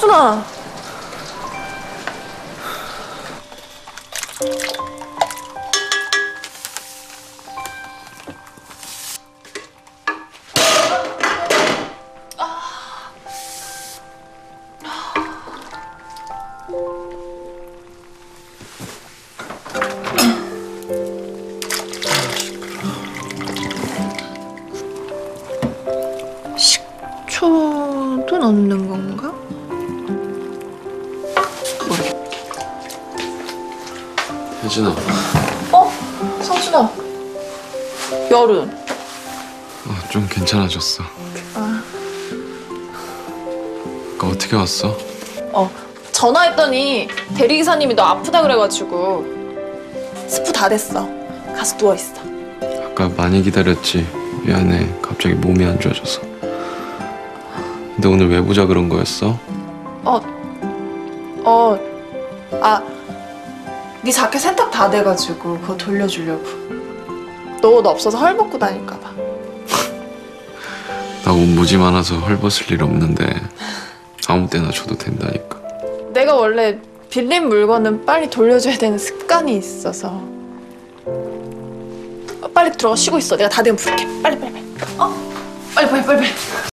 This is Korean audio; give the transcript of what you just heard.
아. 식초도 넣는 건가? 혜진아, 어? 성준아. 열은. 어, 좀 괜찮아졌어. 아. 어떻게 왔어? 어. 전화했더니 대리기사님이 너 아프다 그래가지고 스프 다 됐어. 가서 누워 있어. 아까 많이 기다렸지. 미안해. 갑자기 몸이 안 좋아져서. 근데 오늘 왜 보자 그런 거였어? 어. 어. 아. 네 자켓 세탁 다 돼가지고 그거 돌려주려고. 너 옷 없어서 헐벗고 다닐까봐. 나 옷 무지 많아서 헐벗을 일 없는데 아무 때나 줘도 된다니까. 내가 원래 빌린 물건은 빨리 돌려줘야 되는 습관이 있어서. 어, 빨리 들어가 쉬고 있어. 내가 다 되면 부를게. 빨리 빨리 빨리. 어? 빨리 빨리 빨리 빨리.